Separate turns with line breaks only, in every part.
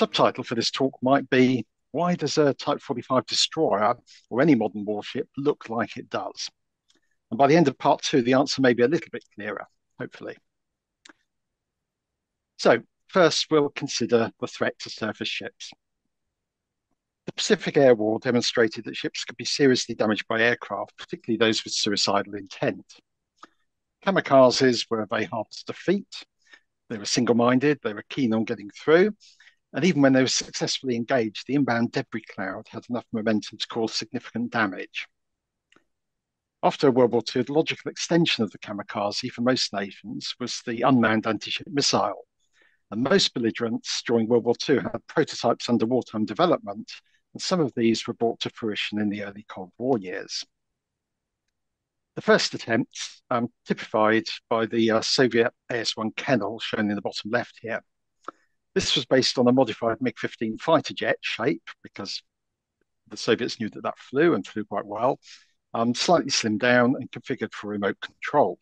subtitle for this talk might be Why does a Type 45 destroyer or any modern warship look like it does? And by the end of part two, the answer may be a little bit clearer, hopefully. So, first, we'll consider the threat to surface ships. The Pacific Air War demonstrated that ships could be seriously damaged by aircraft, particularly those with suicidal intent. Kamikazes were very hard to defeat. They were single minded, they were keen on getting through. And even when they were successfully engaged, the inbound debris cloud had enough momentum to cause significant damage. After World War II, the logical extension of the kamikaze for most nations was the unmanned anti ship missile. And most belligerents during World War II had prototypes under wartime development, and some of these were brought to fruition in the early Cold War years. The first attempt, um, typified by the uh, Soviet AS-1 Kennel, shown in the bottom left here. This was based on a modified MiG-15 fighter jet shape because the Soviets knew that that flew and flew quite well, um, slightly slimmed down and configured for remote control.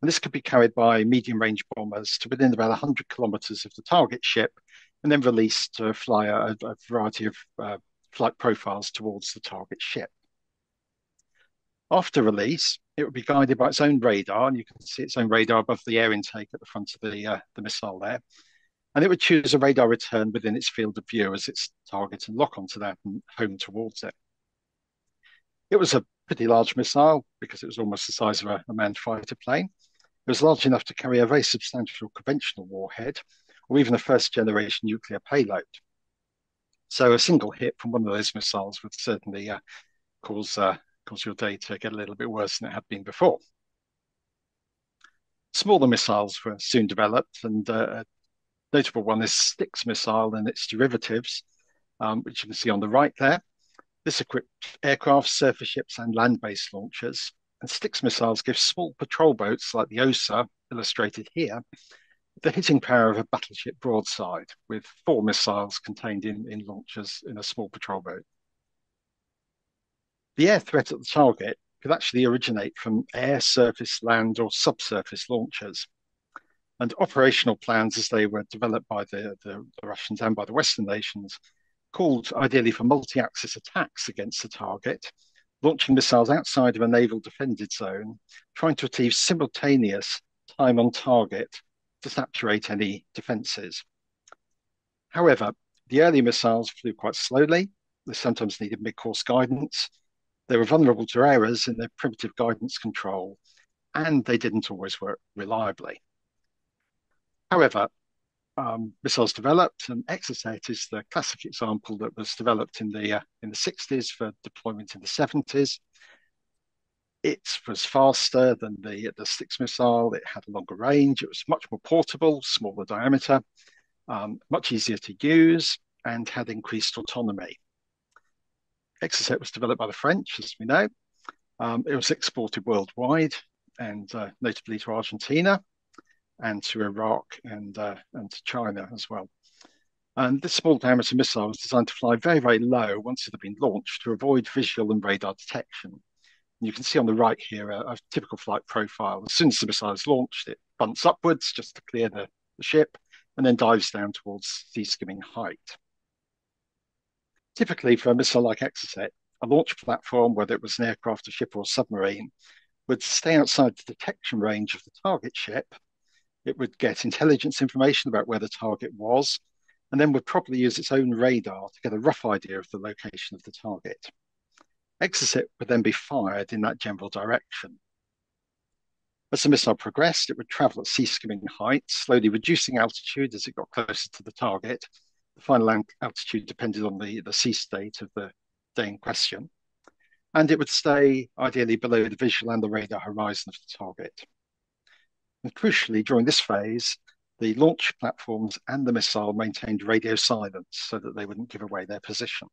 And this could be carried by medium-range bombers to within about 100 kilometers of the target ship and then released to fly a, a variety of uh, flight profiles towards the target ship. After release, it would be guided by its own radar, and you can see its own radar above the air intake at the front of the, uh, the missile there. And it would choose a radar return within its field of view as its target and lock onto that and home towards it. It was a pretty large missile because it was almost the size of a, a manned fighter plane. It was large enough to carry a very substantial conventional warhead or even a first generation nuclear payload. So a single hit from one of those missiles would certainly uh, cause uh, cause your day to get a little bit worse than it had been before. Smaller missiles were soon developed, and uh, notable one is Styx missile and its derivatives, um, which you can see on the right there. This equipped aircraft, surface ships, and land-based launchers. And Styx missiles give small patrol boats like the Osa, illustrated here, the hitting power of a battleship broadside, with four missiles contained in, in launchers in a small patrol boat. The air threat at the target could actually originate from air, surface, land, or subsurface launchers. And operational plans, as they were developed by the, the, the Russians and by the Western nations, called ideally for multi axis attacks against the target, launching missiles outside of a naval defended zone, trying to achieve simultaneous time on target to saturate any defences. However, the early missiles flew quite slowly. They sometimes needed mid course guidance, they were vulnerable to errors in their primitive guidance control, and they didn't always work reliably. However, um, missiles developed, and Exocet is the classic example that was developed in the uh, in the 60s for deployment in the 70s. It was faster than the the Styx missile. It had a longer range. It was much more portable, smaller diameter, um, much easier to use, and had increased autonomy. Exocet was developed by the French, as we know. Um, it was exported worldwide and uh, notably to Argentina and to Iraq and, uh, and to China as well. And this small diameter missile was designed to fly very, very low once it had been launched to avoid visual and radar detection. And you can see on the right here a, a, typical flight profile. As soon as the missile is launched, it bunts upwards just to clear the, the ship and then dives down towards sea skimming height. Typically, for a missile like Exocet, a launch platform, whether it was an aircraft, a ship, or a submarine, would stay outside the detection range of the target ship. It would get intelligence information about where the target was, and then would probably use its own radar to get a rough idea of the location of the target. Exocet would then be fired in that general direction. As the missile progressed, it would travel at sea skimming heights, slowly reducing altitude as it got closer to the target, the final altitude depended on the, the sea state of the day in question. And it would stay ideally below the visual and the radar horizon of the target. And crucially, during this phase, the launch platforms and the missile maintained radio silence so that they wouldn't give away their position.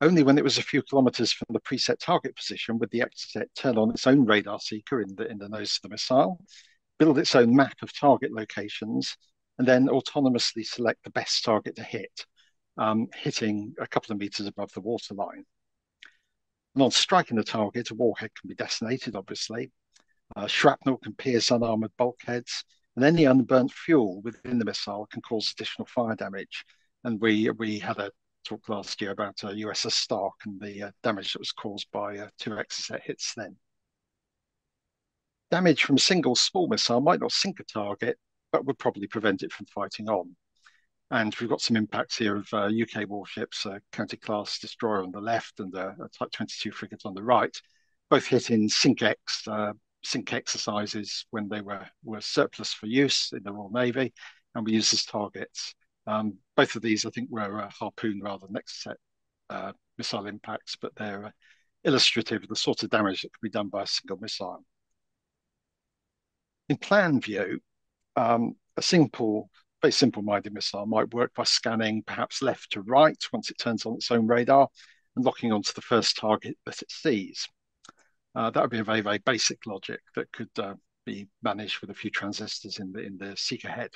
Only when it was a few kilometers from the preset target position would the Exocet turn on its own radar seeker in the, in the nose of the missile, build its own map of target locations, and then autonomously select the best target to hit, um, hitting a couple of meters above the waterline. And on striking the target, a warhead can be detonated, obviously. Uh, shrapnel can pierce unarmored bulkheads, and any unburnt fuel within the missile can cause additional fire damage. And we we had a talk last year about uh, USS Stark and the uh, damage that was caused by uh, two Exocet hits then. Damage from a single small missile might not sink a target, but would probably prevent it from fighting on. And we've got some impacts here of uh, UK warships, a county class destroyer on the left and a, a Type 22 frigate on the right, both hit in SINKEX, SINK exercises when they were, were surplus for use in the Royal Navy, and we used as targets. Um, both of these, I think, were uh, Harpoon rather than Exocet uh, missile impacts, but they're uh, illustrative of the sort of damage that can be done by a single missile. In plan view, um, a simple, very simple-minded missile might work by scanning perhaps left to right once it turns on its own radar and locking onto the first target that it sees. Uh, that would be a very, very basic logic that could uh, be managed with a few transistors in the in the seeker head.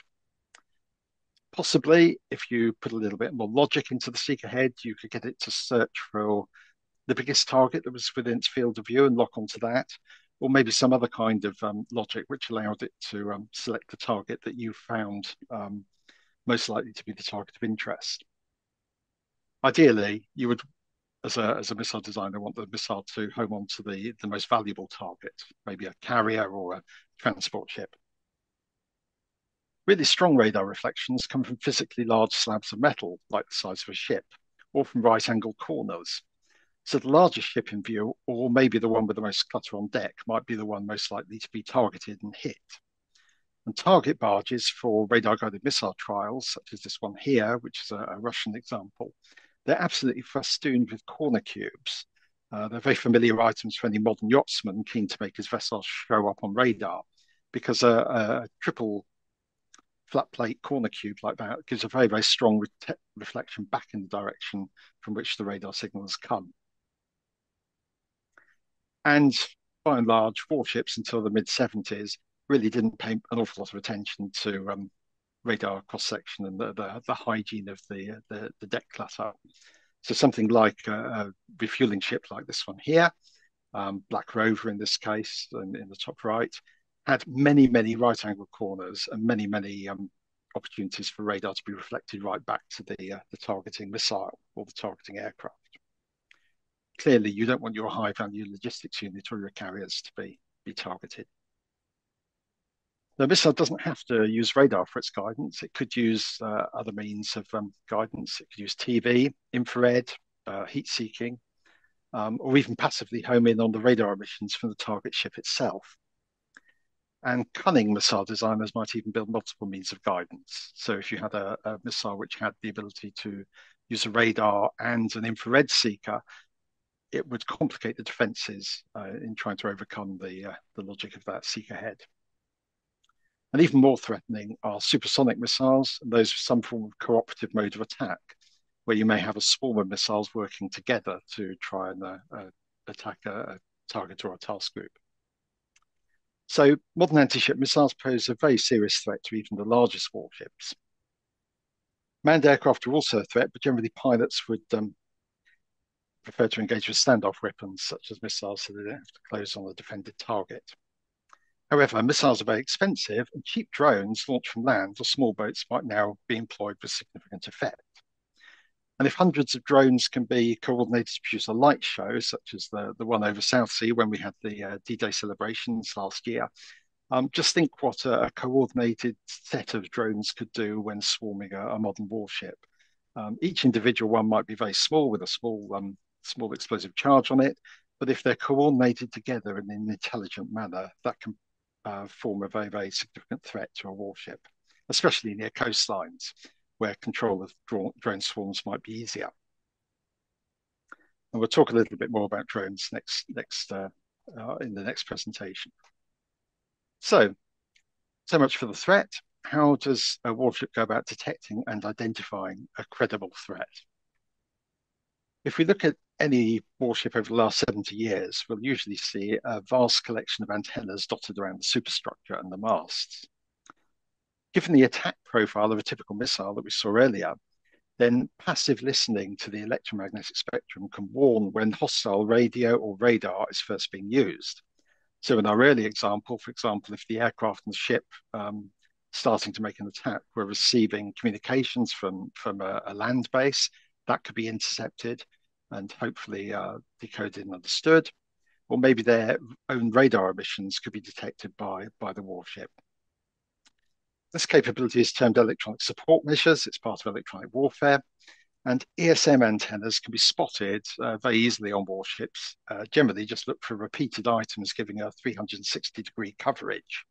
Possibly, if you put a little bit more logic into the seeker head, you could get it to search for the biggest target that was within its field of view and lock onto that, or maybe some other kind of um, logic which allowed it to um, select the target that you found um, most likely to be the target of interest. Ideally, you would as a, as a missile designer, want the missile to home on to the, the most valuable target, maybe a carrier or a transport ship. Really strong radar reflections come from physically large slabs of metal, like the size of a ship, or from right angled corners. So the largest ship in view, or maybe the one with the most clutter on deck, might be the one most likely to be targeted and hit. And target barges for radar guided missile trials, such as this one here, which is a, a Russian example, they're absolutely festooned with corner cubes. Uh, they're very familiar items for any modern yachtsman keen to make his vessel show up on radar because a, a triple flat plate corner cube like that gives a very, very strong re reflection back in the direction from which the radar signals come. And by and large, warships until the mid 70s really didn't pay an awful lot of attention to um, radar cross section and the, the, the hygiene of the, the, the deck clutter. So something like a, a, refueling ship like this one here, um, Black Rover in this case, in, in, the top right, had many, many right angle corners and many, many um, opportunities for radar to be reflected right back to the, uh, the targeting missile or the targeting aircraft. Clearly, you don't want your high value logistics unit or your carriers to be, be targeted. The missile doesn't have to use radar for its guidance. It could use uh, other means of um, guidance. It could use TV, infrared, uh, heat seeking, um, or even passively home in on the radar emissions from the target ship itself. And cunning missile designers might even build multiple means of guidance. So if you had a, a missile which had the ability to use a radar and an infrared seeker, it would complicate the defenses uh, in trying to overcome the, uh, the logic of that seeker head. And even more threatening are supersonic missiles, and those with some form of cooperative mode of attack, where you may have a swarm of missiles working together to try and uh, uh, attack a, a target or a task group. So modern anti-ship missiles pose a very serious threat to even the largest warships. Manned aircraft are also a threat, but generally pilots would um, prefer to engage with standoff weapons such as missiles so they don't have to close on a defended target. However, missiles are very expensive, and cheap drones launched from land or small boats might now be employed with significant effect. And if hundreds of drones can be coordinated to produce a light show, such as the, the one over Southsea when we had the uh, D Day celebrations last year, um, just think what a, a, coordinated set of drones could do when swarming a, a modern warship. Um, each individual one might be very small with a small, um, small explosive charge on it, but if they're coordinated together in an intelligent manner, that can uh, form a very, very significant threat to a warship, especially near coastlines where control of drone swarms might be easier. And we'll talk a little bit more about drones next, next uh, uh, in the next presentation. So, so much for the threat. How does a warship go about detecting and identifying a credible threat? If we look at any warship over the last 70 years, we'll usually see a vast collection of antennas dotted around the superstructure and the masts. Given the attack profile of a typical missile that we saw earlier, then passive listening to the electromagnetic spectrum can warn when hostile radio or radar is first being used. So in our early example, for example, if the aircraft and the ship um, starting to make an attack were receiving communications from from a, a land base that could be intercepted and hopefully uh, decoded and understood, or maybe their own radar emissions could be detected by by the warship. This capability is termed electronic support measures. It's part of electronic warfare. And ESM antennas can be spotted uh, very easily on warships. Uh, generally, just look for repeated items giving a 360 degree coverage.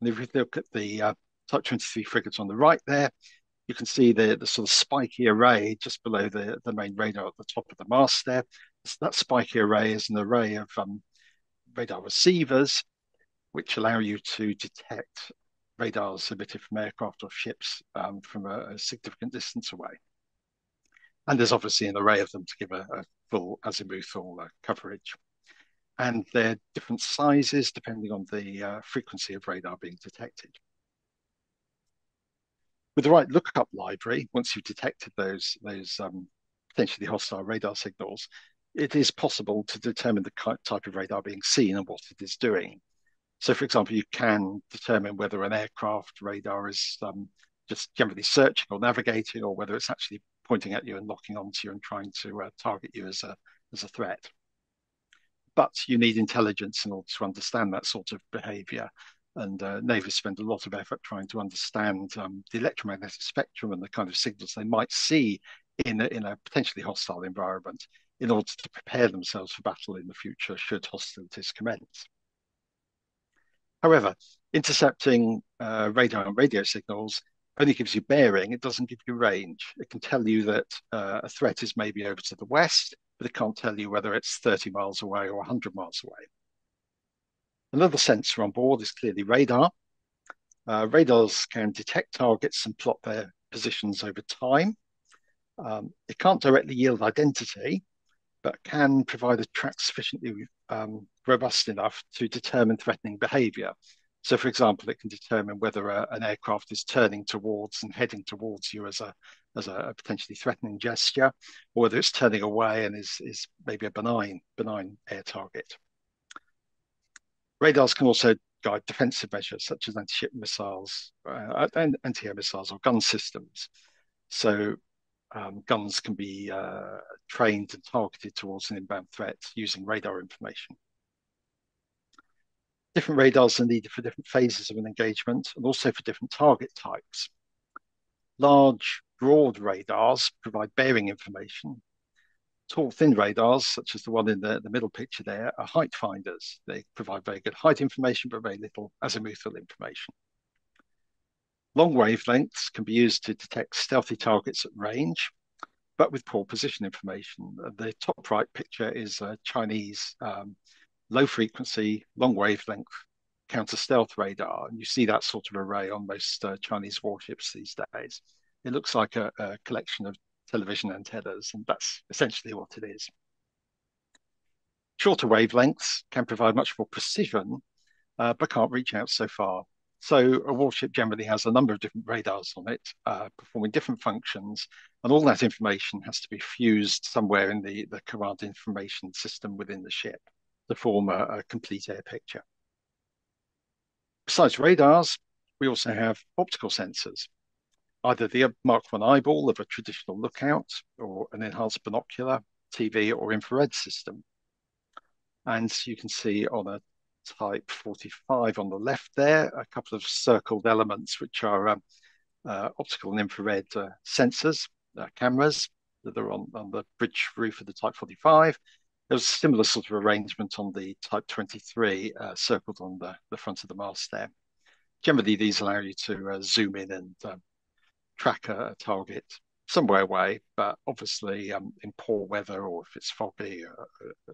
And if you look at the uh, Type 23 frigates on the right there, you can see the, the sort of spiky array just below the, the main radar at the top of the mast there. So that spiky array is an array of um, radar receivers, which allow you to detect radars emitted from aircraft or ships um, from a, a significant distance away. And there's obviously an array of them to give a, a full azimuthal uh, coverage. And they're different sizes depending on the uh, frequency of radar being detected. With the right lookup library, once you've detected those, those um, potentially hostile radar signals, it is possible to determine the type of radar being seen and what it is doing. So, for example, you can determine whether an aircraft radar is um, just generally searching or navigating, or whether it's actually pointing at you and locking onto you and trying to uh, target you as a as a threat. But you need intelligence in order to understand that sort of behaviour. And uh, spend a lot of effort trying to understand um, the electromagnetic spectrum and the kind of signals they might see in a, in a potentially hostile environment in order to prepare themselves for battle in the future should hostilities commence. However, intercepting uh, radar and radio signals only gives you bearing, it doesn't give you range. It can tell you that uh, a threat is maybe over to the west, but it can't tell you whether it's 30 miles away or 100 miles away. Another sensor on board is clearly radar. Uh, radars can detect targets and plot their positions over time. Um, it can't directly yield identity, but can provide a track sufficiently um, robust enough to determine threatening behavior. So, for example, it can determine whether a, an aircraft is turning towards and heading towards you as a as a, a, potentially threatening gesture, or whether it's turning away and is is maybe a benign benign air target. Radars can also guide defensive measures such as anti-ship missiles, uh, anti-air missiles, or gun systems. So um, guns can be uh, trained and targeted towards an inbound threat using radar information different radars are needed for different phases of an engagement and also for different target types. Large, broad radars provide bearing information. Tall, thin radars, such as the one in the, the middle picture there, are height finders. They provide very good height information, but very little azimuthal information. Long wavelengths can be used to detect stealthy targets at range, but with poor position information. The top right picture is a Chinese um, low frequency, long wavelength counter stealth radar. And you see that sort of array on most uh, Chinese warships these days. It looks like a, a collection of television antennas, and that's essentially what it is. Shorter wavelengths can provide much more precision, uh, but can't reach out so far. So a warship generally has a number of different radars on it, uh, performing different functions, and all that information has to be fused somewhere in the, the command information system within the ship to form a, a complete air picture. Besides radars, we also have optical sensors, either the Mark One eyeball of a traditional lookout or an enhanced binocular, TV, or infrared system. And you can see on a type 45 on the left there, a couple of circled elements, which are um, uh, optical and infrared uh, sensors, uh, cameras that are on, on the bridge roof of the Type 45, There's a similar sort of arrangement on the Type 23 uh, circled on the, the front of the mast there. Generally, these allow you to uh, zoom in and track a, a, target somewhere away, but obviously um, in poor weather or if it's foggy or, uh,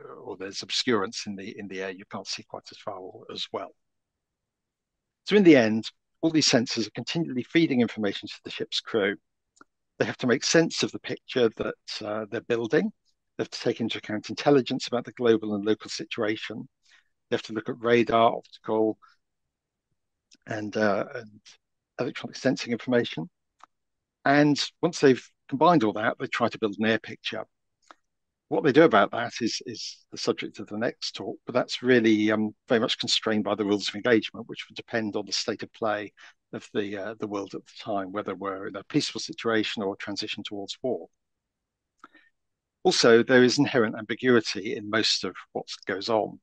uh, or there's obscurance in the in the air, you can't see quite as far as well. So in the end, all these sensors are continually feeding information to the ship's crew. They have to make sense of the picture that uh, they're building they have to take into account intelligence about the global and local situation. They have to look at radar, optical, and, uh, and electronic sensing information. And once they've combined all that, they try to build an air picture. what they do about that is is the subject of the next talk, but that's really um, very much constrained by the rules of engagement, which would depend on the state of play of the uh, the world at the time, whether we're in a peaceful situation or transition towards war. Also, there is inherent ambiguity in most of what goes on,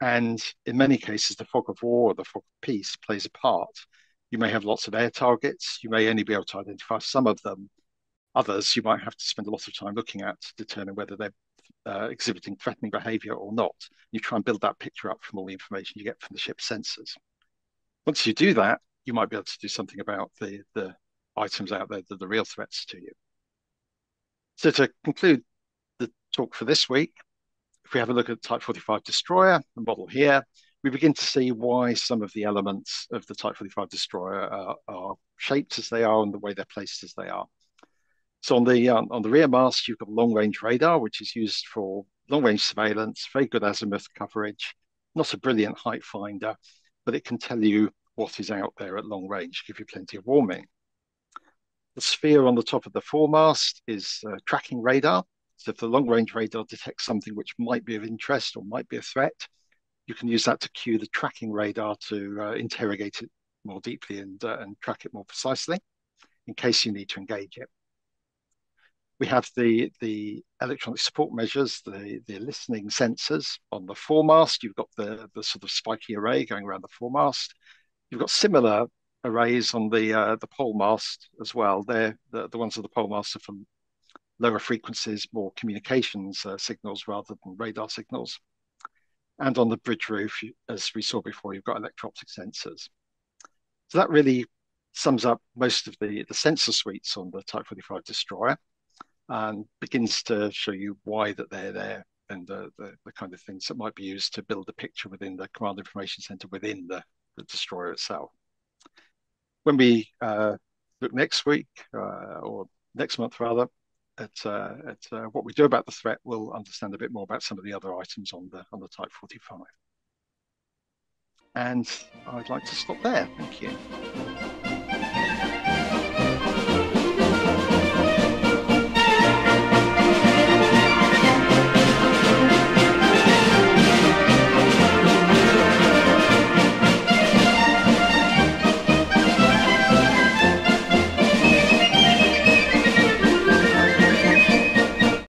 and in many cases, the fog of war or the fog of peace plays a part. You may have lots of air targets. You may only be able to identify some of them, Others you might have to spend a lot of time looking at to determine whether they're uh, exhibiting threatening behavior or not. You try and build that picture up from all the information you get from the ship's sensors. Once you do that, you might be able to do something about the, the items out there that are the real threats to you. So to conclude the talk for this week, if we have a look at Type 45 destroyer, the model here, we begin to see why some of the elements of the Type 45 destroyer are, are shaped as they are and the way they're placed as they are. So on the um, on the rear mast, you've got long range radar, which is used for long range surveillance, very good azimuth coverage. Not a brilliant height finder, but it can tell you what is out there at long range, give you plenty of warming. The sphere on the top of the foremast is uh, tracking radar. So if the long range radar detects something which might be of interest or might be a threat, you can use that to cue the tracking radar to uh, interrogate it more deeply and, uh, and track it more precisely in case you need to engage it. We have the, the electronic support measures, the, the listening sensors on the foremast. You've got the, the sort of spiky array going around the foremast. You've got similar arrays on the uh, the pole mast as well. They're the, the ones on the pole mast are from lower frequencies, more communications uh, signals rather than radar signals. And on the bridge roof, as we saw before, you've got electro-optic sensors. So that really sums up most of the, the sensor suites on the Type 45 destroyer and begins to show you why that they're there and the, the, the, kind of things that might be used to build a picture within the command information center within the, the destroyer itself. When we uh, look next week uh, or next month rather at, uh, at uh, what we do about the threat, we'll understand a bit more about some of the other items on the on the Type 45. And I'd like to stop there. Thank you.